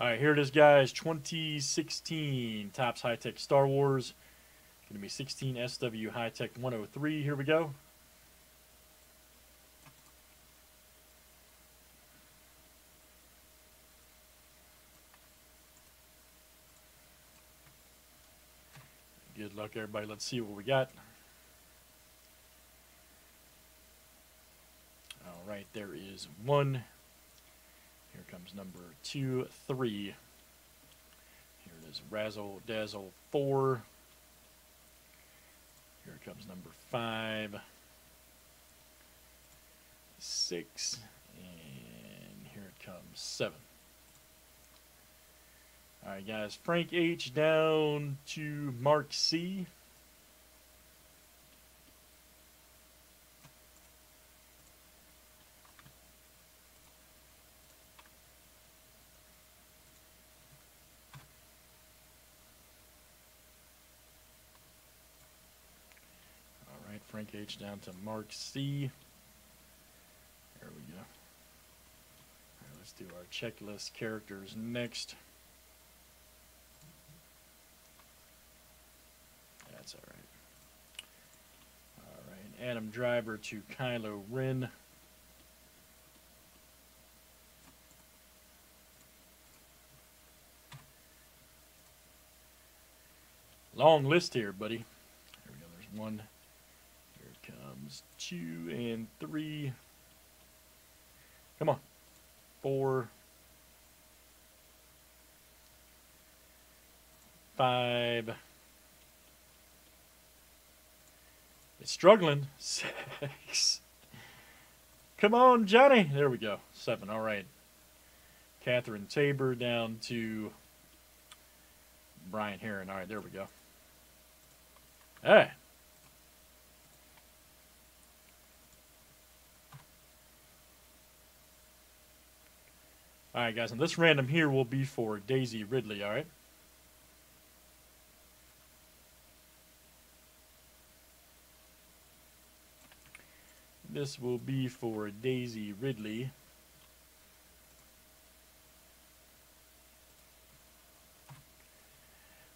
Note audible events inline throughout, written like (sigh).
All right, here it is, guys. 2016 Topps High Tek Star Wars. Going to be 16 SW High Tek 103. Here we go. Good luck, everybody. Let's see what we got. All right, there is one. Here comes number two, three. Here it is, Razzle Dazzle four. Here comes number five, six, and here it comes seven. All right, guys. Frank H down to Mark C. H down to Mark C. There we go. Right, let's do our checklist characters next. That's all right. All right, Adam Driver to Kylo Ren. Long list here, buddy. Here we go. There's one. Two and three. Come on. Four. Five. It's struggling. (laughs) Six. Come on, Johnny. There we go. Seven. All right. Catherine Taber down to Brian Herring. All right, there we go. Hey. All right, guys, and this random here will be for Daisy Ridley, all right? This will be for Daisy Ridley.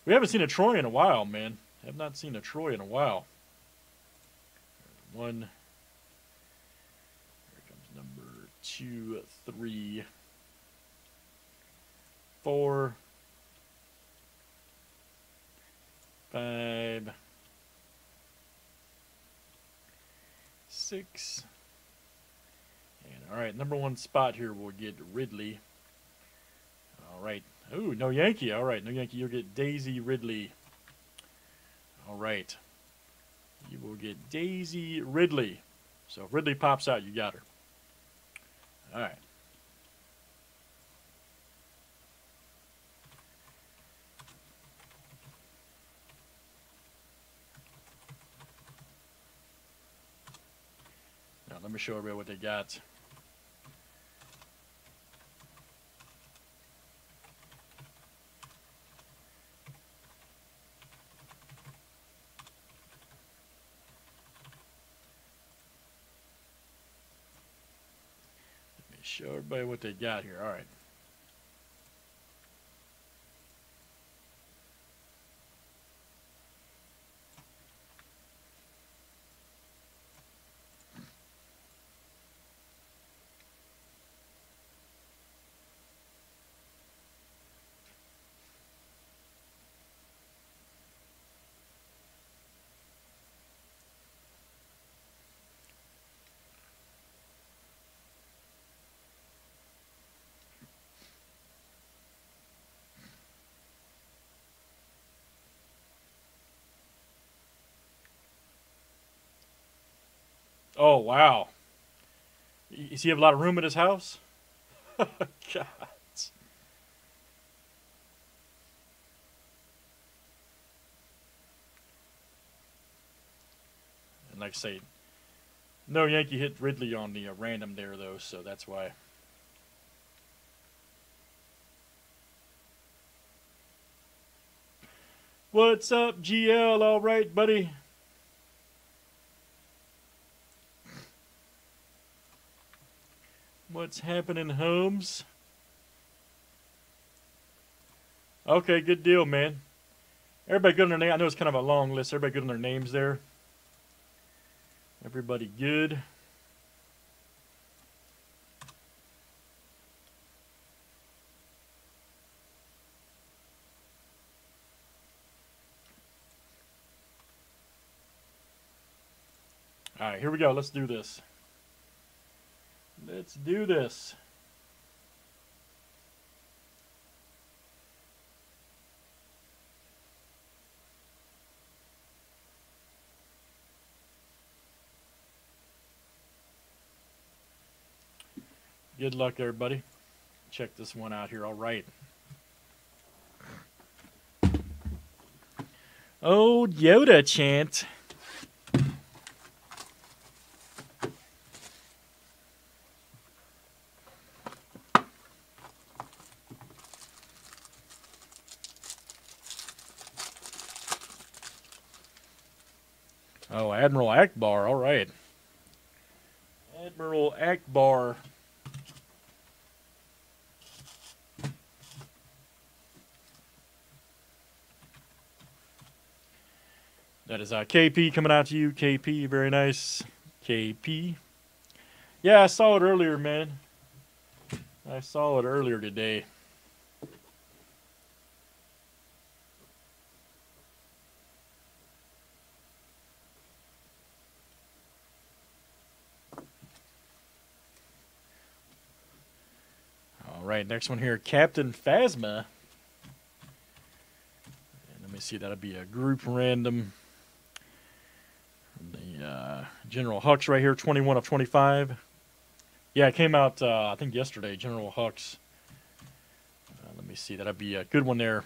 We haven't seen a Troy in a while, man. Have not seen a Troy in a while. One. Here comes number two, three, four, five, six. And all right, number one spot here will get Ridley. All right. Ooh, no Yankee. All right, no Yankee. You'll get Daisy Ridley. All right. You will get Daisy Ridley. So if Ridley pops out, you got her. All right. Let me show everybody what they got. Let me show everybody what they got here. All right. Oh wow. Does he have a lot of room at his house? (laughs) God. And like I say, no Yankee hit Ridley on the uh, random there though, so that's why. What's up, GL? All right, buddy. What's happening, Holmes? Okay, good deal, man. Everybody good on their name. I know it's kind of a long list. Everybody good on their names there. Everybody good. All right, here we go. Let's do this. Let's do this. Good luck, everybody. Check this one out here. All right. Oh, Yoda chant. Oh, Admiral Ackbar. All right. Admiral Ackbar. That is uh, KP coming out to you. KP, very nice. KP. Yeah, I saw it earlier, man. I saw it earlier today. Right, next one here, Captain Phasma. And let me see, that'll be a group random. The uh, General Hux right here, 21 of 25. Yeah, it came out, uh, I think, yesterday, General Hux. Uh, let me see, that'll be a good one there.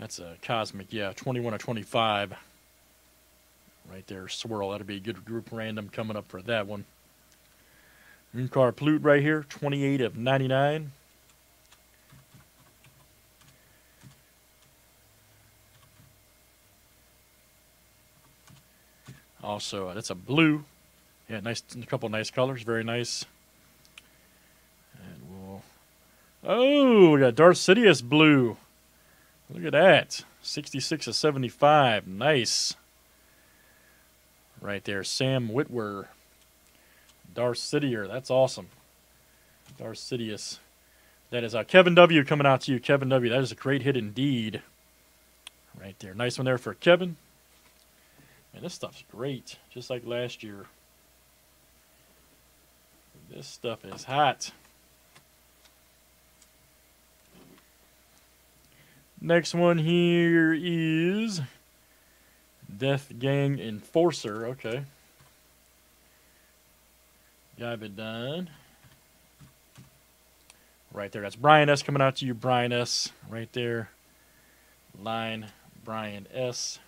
That's a Cosmic, yeah, 21 of 25. Right there, Swirl. That'll be a good group random coming up for that one. Unkar Plutt right here, 28 of 99. Also, uh, that's a blue. Yeah, nice, a couple nice colors, very nice. And we'll. Oh, we got Darth Sidious blue. Look at that, 66 of 75, nice. Right there, Sam Witwer, Darth Sidious, that's awesome. Darth Sidious. That is uh, Kevin W. coming out to you, Kevin W. That is a great hit indeed. Right there, nice one there for Kevin. And this stuff's great, just like last year. This stuff is hot. Next one here is Death Gang Enforcer. Okay. Gaibadan. Right there. That's Brian S. coming out to you. Brian S. Right there. Line Brian S.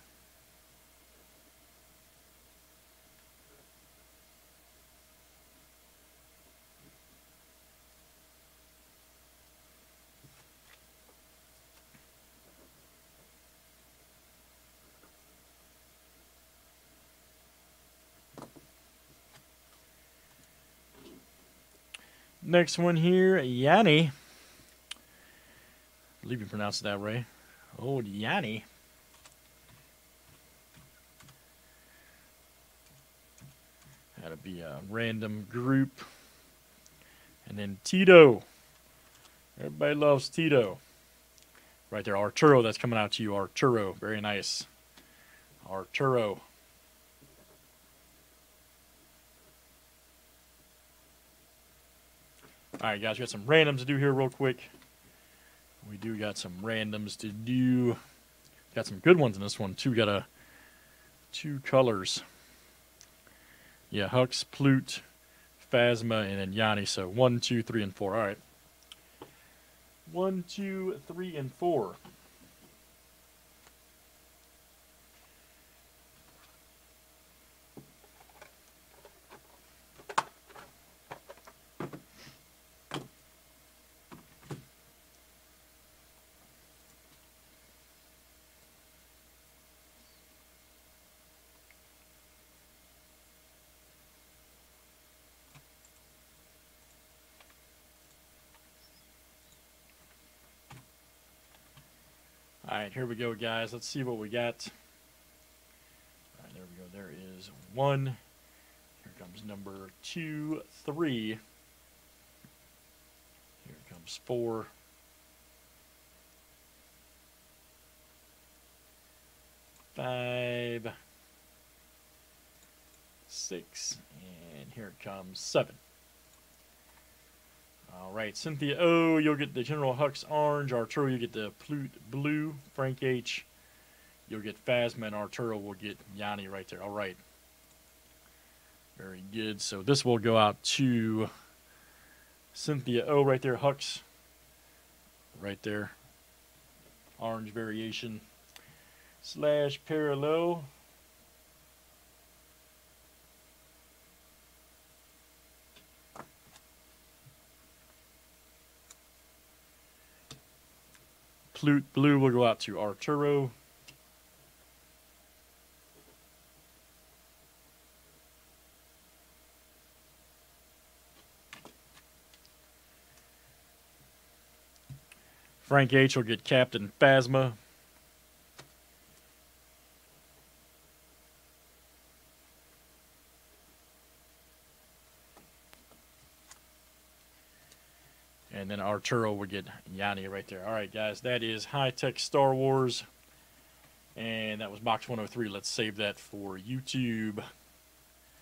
Next one here, Yanni. I believe you pronounce it that way. Old Yanni. That'll be a random group. And then Tito. Everybody loves Tito. Right there, Arturo, that's coming out to you. Arturo, very nice. Arturo. All right, guys, we got some randoms to do here real quick. We do got some randoms to do. Got some good ones in this one too. Got a two colors. Yeah, Hux, Plutt, Phasma, and then Yanni. So one, two, three, and four. All right. One, two, three, and four. Right, here we go, guys. Let's see what we got. All right, there we go. There is one. Here comes number two, three. Here comes four. Five. Six. And here comes seven. All right, Cynthia O, you'll get the General Hux orange. Arturo, you get the Plutt blue. Frank H, you'll get Phasma, and Arturo will get Yanni right there. All right. Very good. So this will go out to Cynthia O right there. Hux right there. Orange variation slash parallel. Plutt blue will go out to Arturo. Frank H will get Captain Phasma. And then Arturo would get Yanni right there. All right, guys, that is High Tek Star Wars. And that was box 103. Let's save that for YouTube.